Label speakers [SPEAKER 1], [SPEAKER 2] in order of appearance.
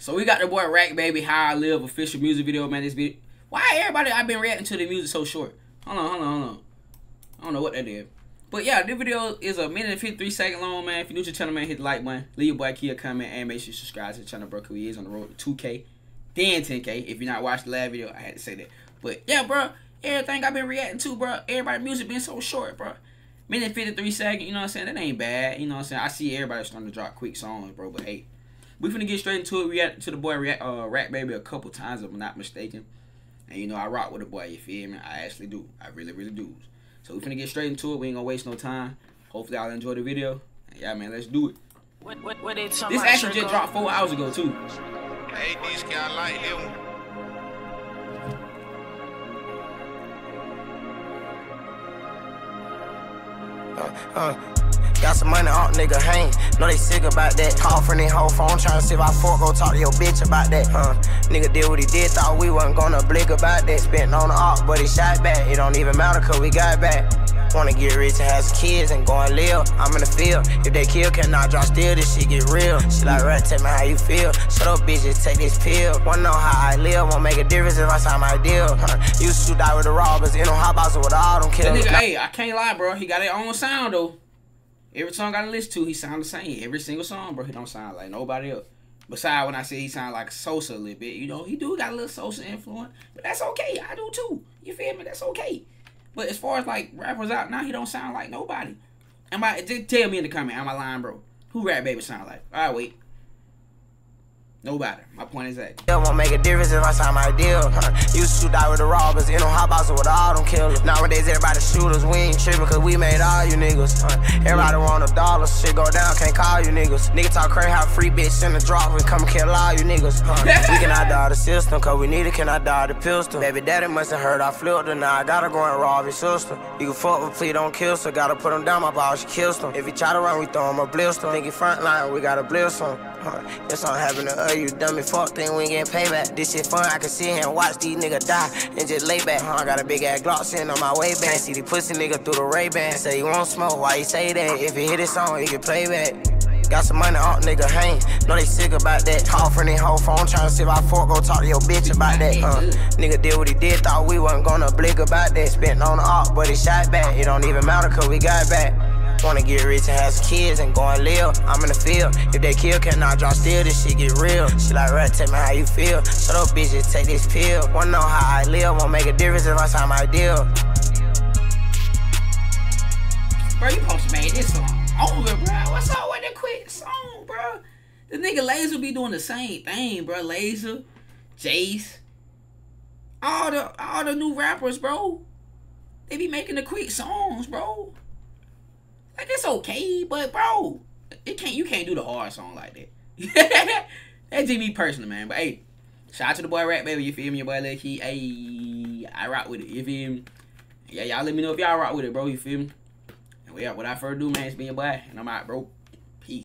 [SPEAKER 1] So we got the boy Raq Baby How I Live official music video, man. This video. Why everybody I've been reacting to the music so short? Hold on, hold on, hold on. I don't know what that is. But yeah, this video is a minute and 53 second long, man. If you're new to the channel, man, hit the like button. Leave your boy Keyy a comment and make sure you subscribe to the channel, bro. Cause he is on the road to 2K, then 10K. If you're not watching the last video, I had to say that. But yeah, bro, everything I've been reacting to, bro, everybody music been so short, bro. Minute 53 second, you know what I'm saying? That ain't bad. You know what I'm saying? I see everybody starting to drop quick songs, bro. But hey, we finna get straight into it. We react to the boy react, uh, Raq Baby a couple times, if I'm not mistaken. And you know, I rock with the boy, you feel me? I actually do. I really, really do. So we finna get straight into it. We ain't gonna waste no time. Hopefully y'all enjoy the video. Yeah, man, let's do it.
[SPEAKER 2] What, what, what this
[SPEAKER 1] actually just dropped four hours ago, too.
[SPEAKER 3] Hey, these guys like them. Uh, uh. Got some money on nigga hang. Know they sick about that. Call from their whole phone, trying to see if I fuck, go talk to your bitch about that. Huh? Nigga did what he did, thought we wasn't gonna blink about that. Spent on the arc, but he shot back. It don't even matter, cause we got back. Wanna get rich and have some kids and go and live. I'm in the field. If they kill, cannot drop still, this shit get real. She like, right, tell me how you feel. Shut up, bitches, take this pill. Wanna know how I live, won't make a difference if I sign my deal. Huh? Used to die with the robbers, in them hot boxes with all them killers.
[SPEAKER 1] Nigga, hey, I can't lie, bro. He got his own sound, though. Every song I listen to, he sound the same. Every single song, bro, he don't sound like nobody else. Besides when I say he sound like Sosa a little bit, you know, he do got a little Sosa influence, but that's okay. I do too. You feel me? That's okay. But as far as like rappers out now, he don't sound like nobody. Am I? Just tell me in the comment. Am I lying, bro? Who Raq Baby sound like? All right, wait. Nobody. My point is that.
[SPEAKER 3] It won't make a difference if I sign my deal. Huh? Used to die with the robbers, in them hot boxes killers. Nowadays, everybody shooters. We ain't tripping cause we made all you niggas. Huh? Everybody want a dollar, shit go down, can't call you niggas. Nigga talk crazy, how free bitch in the drop and come kill all you niggas. Huh? we cannot die the system, cause we need it, cannot die the pistol. Baby daddy must have heard I flipped her, now I gotta go and rob his sister. You can fuck with please don't kill, so gotta put him down, my boss, she kills him. If he try to run, we throw him a blister. Nigga front line, we gotta blister him. Huh? This all happen to us, you dummy fuck thing, we ain't getting payback. This shit fun, I can sit here and watch these niggas die and just lay back. Huh, I got a big ass Glock sitting on my way back. See the pussy nigga through the Ray-Ban. Say you won't smoke, why you say that? If he hit his song, he can play back. Got some money on nigga hang. Know they sick about that. Call from their whole phone, trying to see if I fuck, go talk to your bitch about that. Uh, nigga did what he did, thought we wasn't gonna blink about that. Spent on the arc, but he shot back. It don't even matter, cause we got back. Wanna get rich and have some kids and go and live. I'm in the field. If they kill, cannot drop still, this shit get real. She like, right, tell me how you feel. Shut up, bitches, take this pill. Wanna know how I live, won't make a difference if I sign my deal.
[SPEAKER 1] Bro, you supposed to make this song over, bro. What's up with the quick song, bro? The nigga Lazer be doing the same thing, bro. Lazer, Jace, all the all the new rappers, bro. They be making the quick songs, bro. Like it's okay, but bro, it can't you can't do the hard song like that. That's just me personally, man. But hey, shout out to the boy Raq Baby, you feel me? Your boy Lucky. Hey, I rock with it, you feel me? Yeah, y'all let me know if y'all rock with it, bro, you feel me? And without, without further ado, man, it's been your boy, and I'm out, bro.